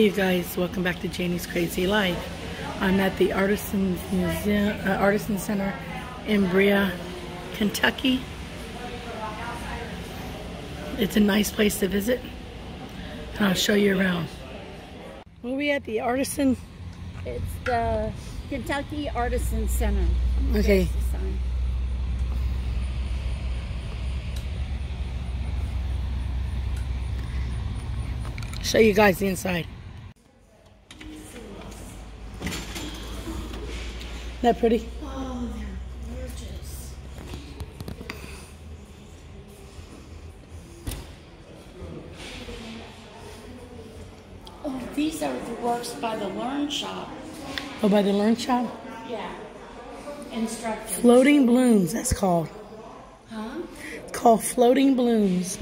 Hey you guys, welcome back to Janie's Crazy Life. I'm at the Artisans Museum, uh, Artisan Center in Berea, Kentucky. It's a nice place to visit. And I'll show you around. Where we at? The Artisan? It's the Kentucky Artisan Center. Okay. There's the sign. Show you guys the inside. That pretty? Oh, they're gorgeous. Oh, these are the works by the Learnshop. Oh, by the Learnshop? Yeah. Instructors. Floating Blooms, that's called. Huh? It's called Floating Blooms.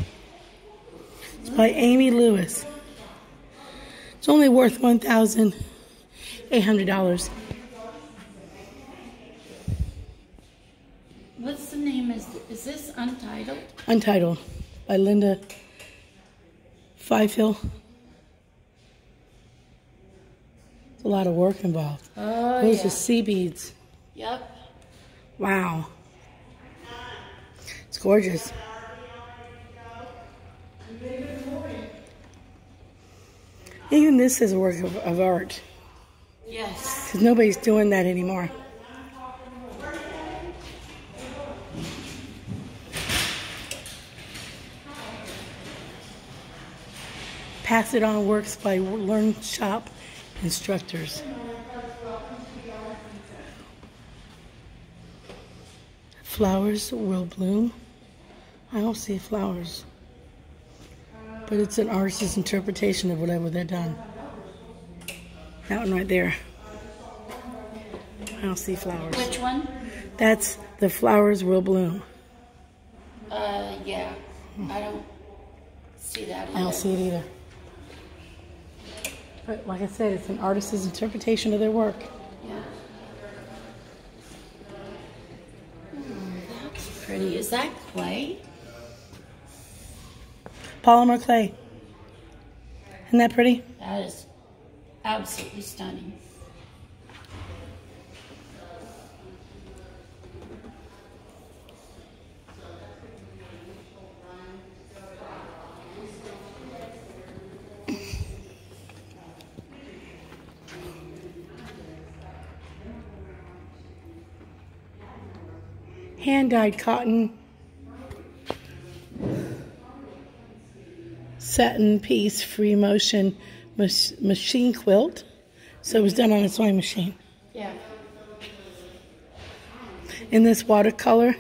It's by Amy Lewis. It's only worth $1,800. What's the name? Is is this Untitled? By Linda Fifield. There's a lot of work involved. Oh, Those are seed beads. Yep. Wow. It's gorgeous. Even this is a work of, of art Yes. because nobody's doing that anymore. Pass it on works by Learnshop instructors. Flowers will bloom. I don't see flowers. But it's an artist's interpretation of whatever they're done. That one right there. I don't see flowers. Which one? That's the flowers will bloom. Uh, yeah. I don't see that. I don't see it either. But like I said, it's an artist's interpretation of their work. Yeah. That's pretty. Is that clay? Polymer clay. Isn't that pretty? That is absolutely stunning. Hand dyed cotton. Satin piece, free motion mach- machine quilt. So it was done on a sewing machine. Yeah. In this watercolor,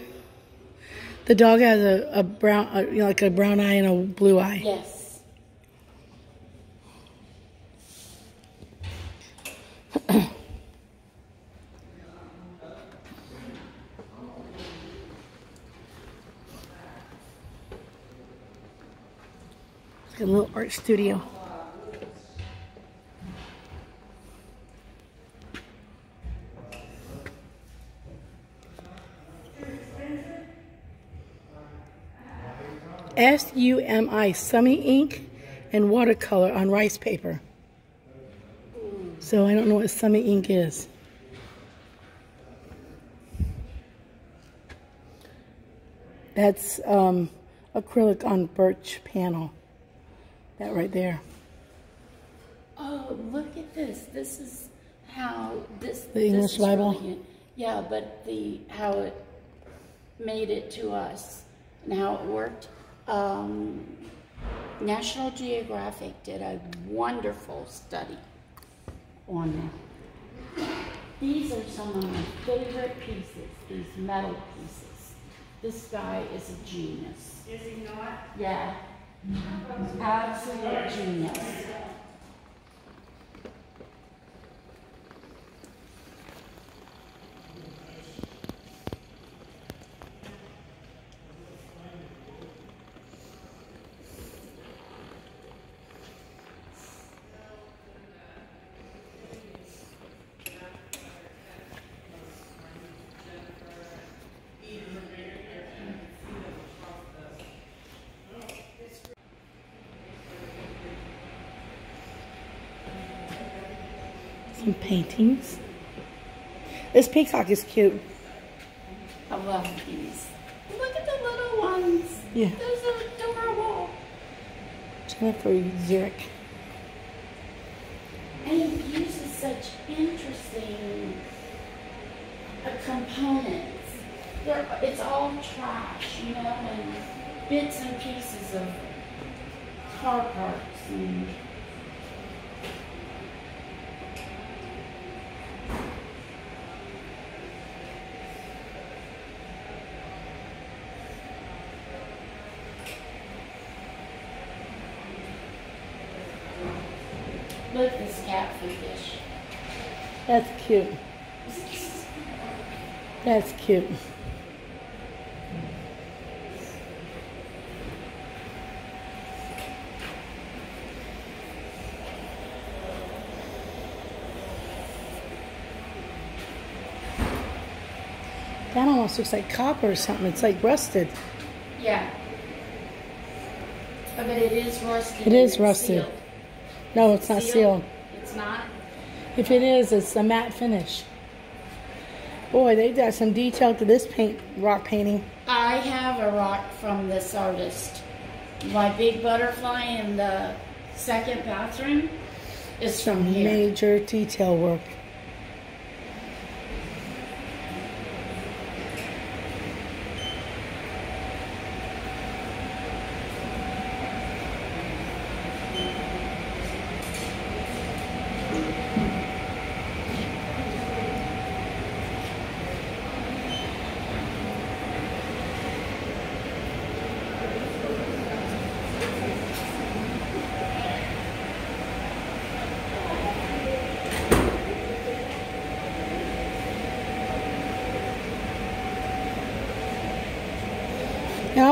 the dog has a, a brown, a, you know, like a brown eye and a blue eye. Yes. It's a little art studio. Sumi ink and watercolor on rice paper. So I don't know what Sumi ink is. That's um, acrylic on birch panel. That right there. Oh, look at this. This is how this. The English this Bible? really- yeah, but the how it made it to us and how it worked. Um, National Geographic did a wonderful study on that. These are some of my favorite pieces. These metal pieces. This guy is a genius. Is he not? Yeah. Absolute genius. Some paintings. This peacock is cute. I love these. Look at the little ones. Yeah. Those are adorable. Jennifer Zurich. And he uses such interesting uh, components. They're, it's all trash, you know, and bits and pieces of car parts and Look at this catfish dish. That's cute. That's cute. That almost looks like copper or something. It's like rusted. Yeah. But it is rusted. It is it's rusted. sealed. No, it's not sealed. It's not? If it is, it's a matte finish. Boy, they've got some detail to this paint rock painting. I have a rock from this artist. My big butterfly in the second bathroom is from here. major detail work.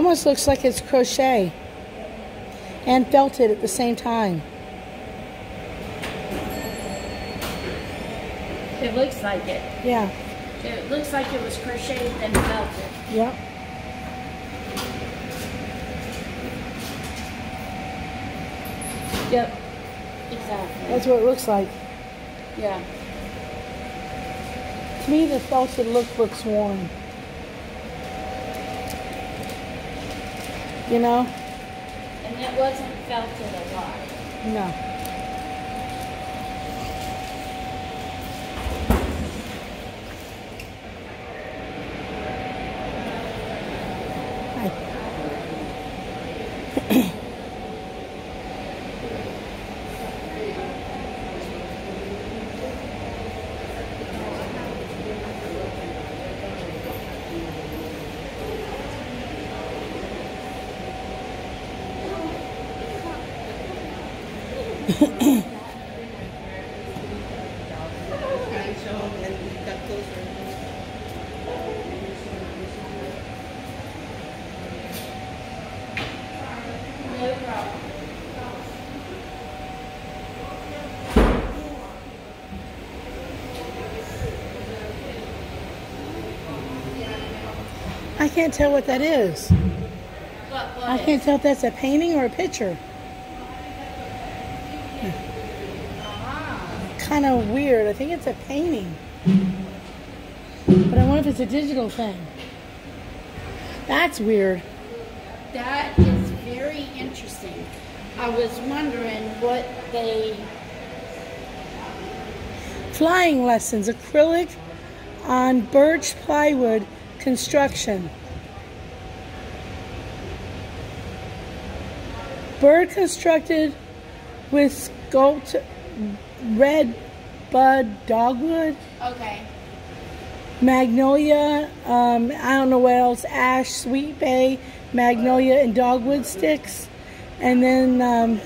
Almost looks like it's crochet and felted at the same time. It looks like it. Yeah. It looks like it was crocheted and felted. Yep. Yep. Exactly. That's what it looks like. yeah. To me, the felted look looks worn. You know? And it wasn't felted a lot. No. I can't tell what that is. What, what I is- can't tell if that's a painting or a picture. Kind of weird. I think it's a painting. But I wonder if it's a digital thing. That's weird. That is very interesting. I was wondering what they Flying lessons, acrylic on birch plywood construction. Bird constructed with sculpt red bud dogwood, okay. magnolia, um, I don't know what else, ash, sweet bay, magnolia, and dogwood sticks. And then um,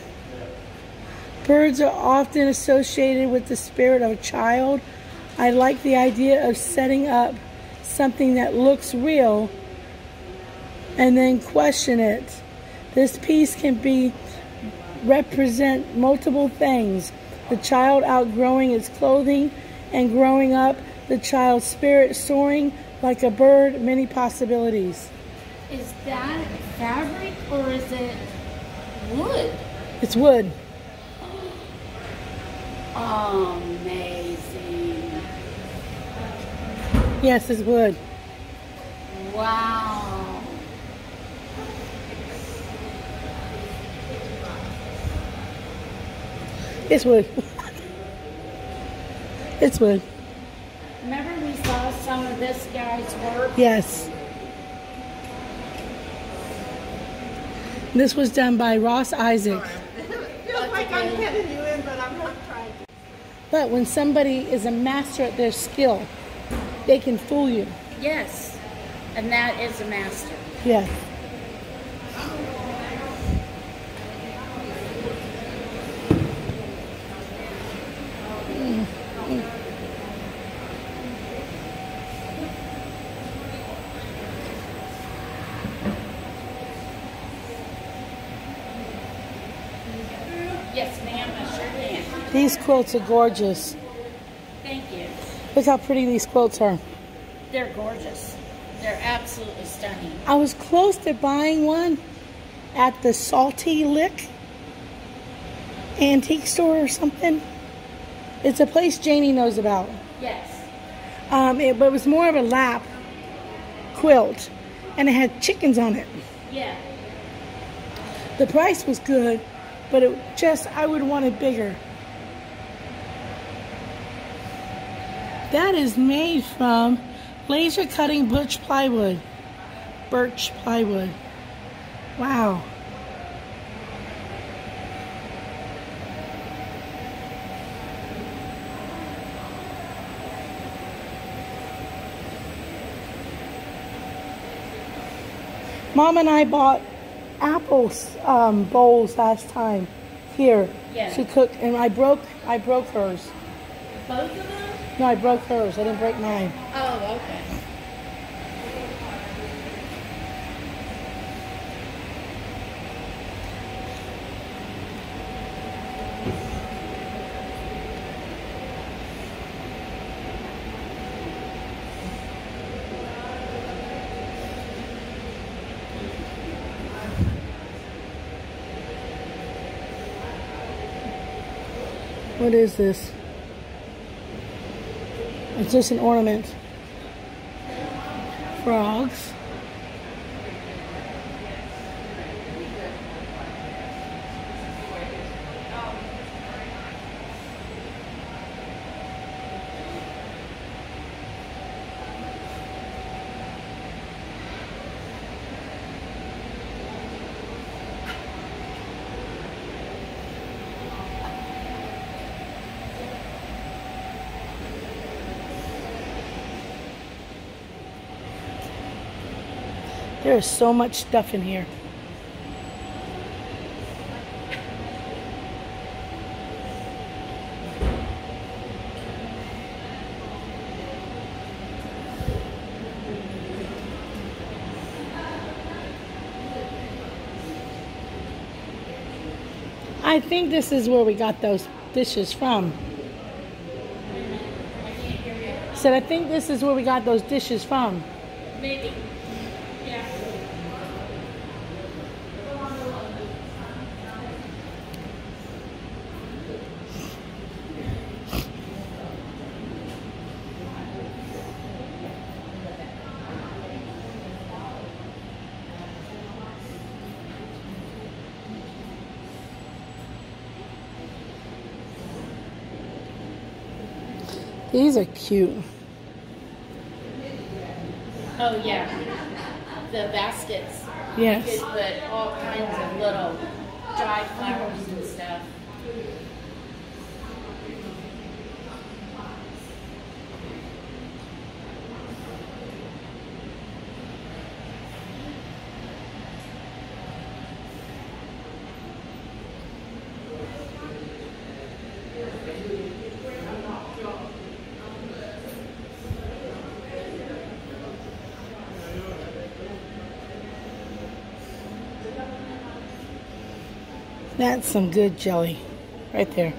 birds are often associated with the spirit of a child. I like the idea of setting up something that looks real and then question it. This piece can be represent multiple things the child outgrowing its clothing and growing up, the child's spirit soaring like a bird, many possibilities. Is that fabric or is it wood? It's wood. Amazing. Yes, it's wood. Wow. It's wood. it's wood. Remember we saw some of this guy's work? Yes. This was done by Ross Isaac. Feels like I'm getting you in, but I'm not trying to. But when somebody is a master at their skill, they can fool you. Yes. And that is a master. Yes. Yes, ma'am, I sure can. These quilts are gorgeous. Thank you. Look how pretty these quilts are. They're gorgeous. They're absolutely stunning. I was close to buying one at the Salty Lick antique store or something. It's a place Janie knows about. Yes. Um, it, but it was more of a lap quilt, and it had chickens on it. Yeah. The price was good, but it just I would want it bigger. That is made from laser cutting birch plywood. Birch plywood. Wow. Mom and I bought apples um, bowls last time here. Yeah. She cooked, and I broke I broke hers. Both of them? No, I broke hers. I didn't break mine. Oh, okay. What is this? Just an ornament. Frogs. There is so much stuff in here. I think this is where we got those dishes from. Said I think this is where we got those dishes from. Maybe. These are cute. Oh, yeah. The baskets. Yes. You could put all kinds of little dried flowers and stuff. That's some good jelly right there.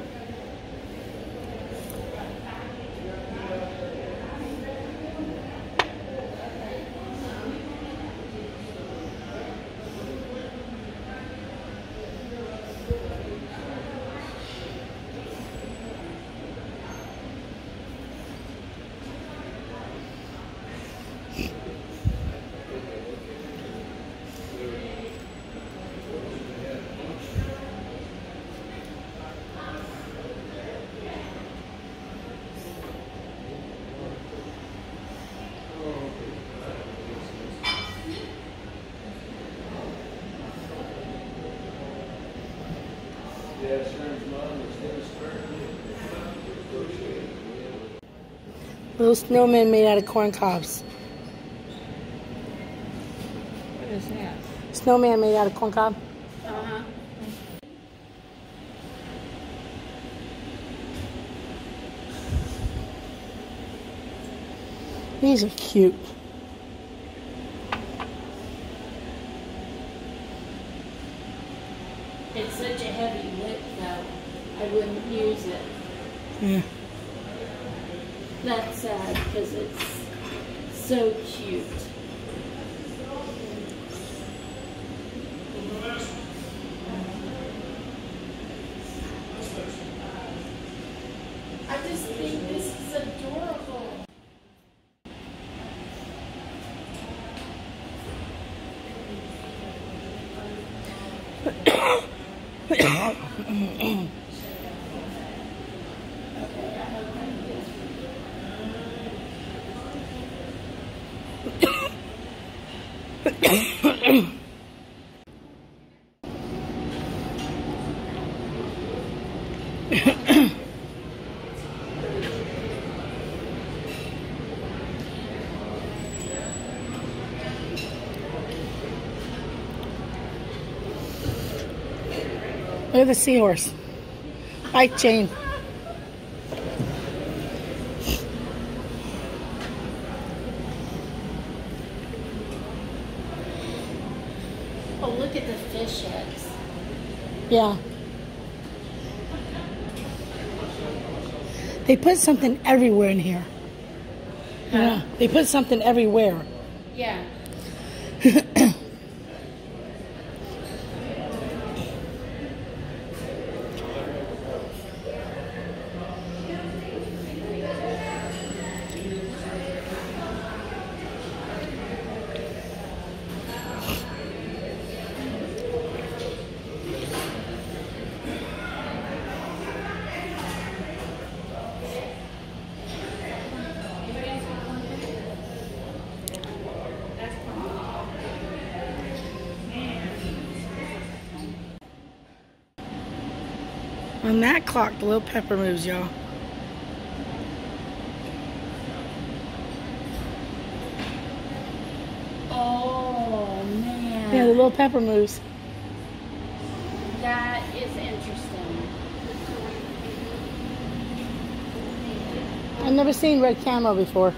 Little snowman made out of corn cobs. What is that? Snowman made out of corn cob. Uh-huh. These are cute. It's such a heavy lip, though. I wouldn't use it. Yeah. That's sad because it's so cute. I just think this is adorable. Look at the seahorse. Bike chain. Oh, look at the fish heads. Yeah. They put something everywhere in here. Yeah. They put something everywhere. Yeah. On that clock, the little pepper moves, y'all. Oh man. Yeah, the little pepper moves. That is interesting. I've never seen red camo before.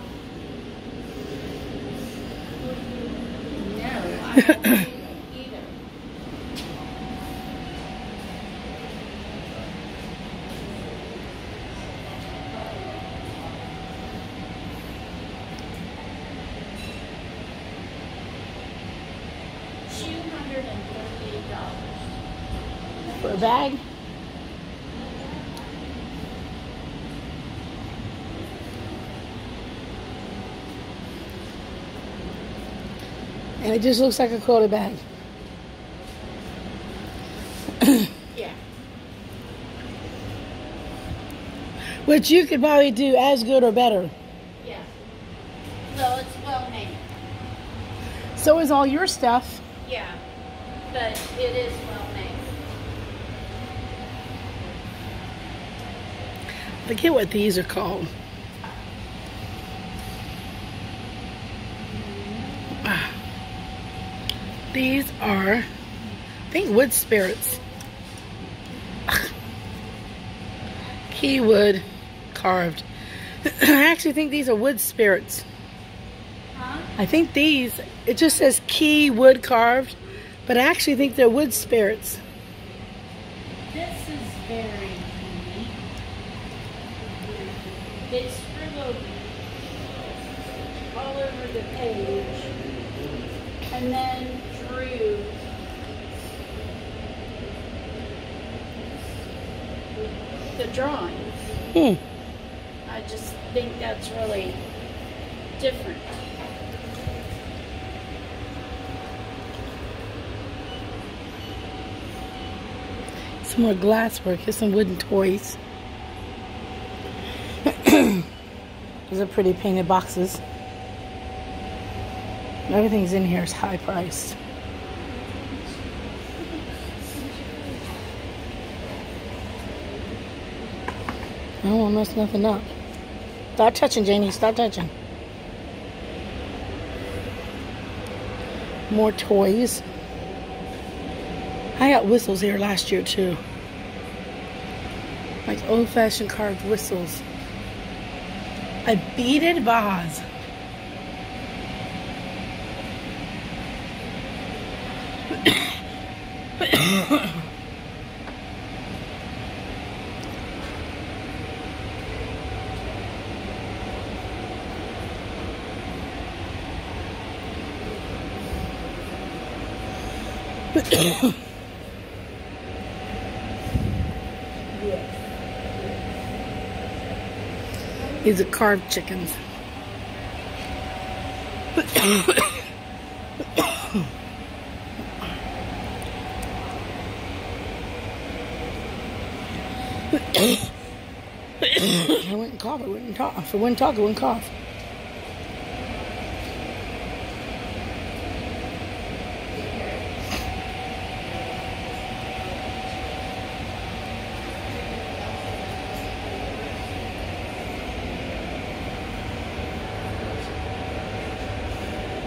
No, I don't think either. Two hundred and thirty-eight dollars. For a bag? And it just looks like a bag. Yeah. Which you could probably do as good or better. Yeah. Well, it's well made. So is all your stuff. Yeah. But it is well made. I forget what these are called. These are, I think, wood spirits. Key wood carved. I actually think these are wood spirits. Huh? I think these, it just says key wood carved, but I actually think they're wood spirits. This is very unique. They scribbled all over the page and then the drawings. Hmm. I just think that's really different. Some more glasswork. Here's some wooden toys. These are pretty painted boxes. Everything's in here is high priced. I don't want to mess nothing up. Stop touching, Janie. Stop touching. More toys. I got whistles here last year too. Like old fashioned carved whistles. A beaded vase. These are carved chickens. I wouldn't cough, I wouldn't talk. If I wouldn't talk, I wouldn't cough.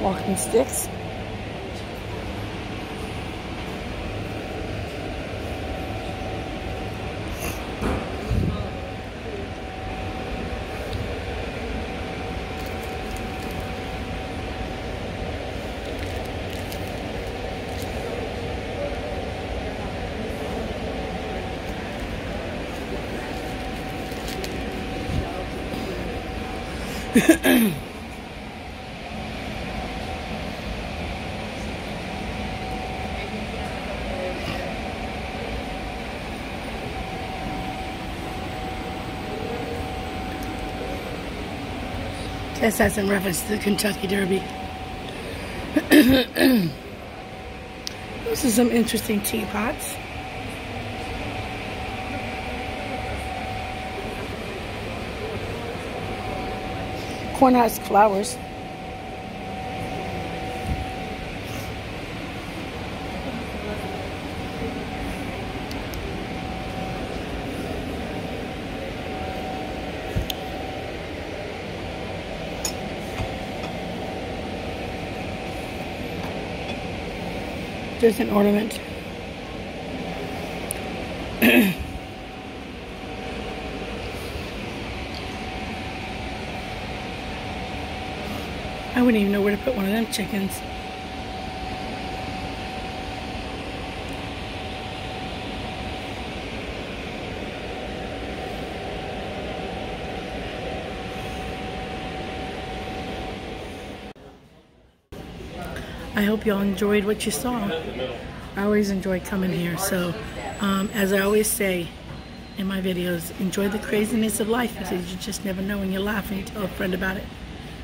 Walking sticks. Guess that's in reference to the Kentucky Derby. Those are some interesting teapots. Cornhusk flowers. There's an ornament. I wouldn't even know where to put one of them chickens. I hope y'all enjoyed what you saw. I always enjoy coming here. So, um, as I always say in my videos, enjoy the craziness of life because you just never know when you laugh and you tell a friend about it.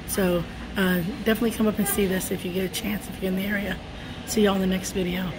So, uh, definitely come up and see this if you get a chance, if you're in the area. See y'all in the next video.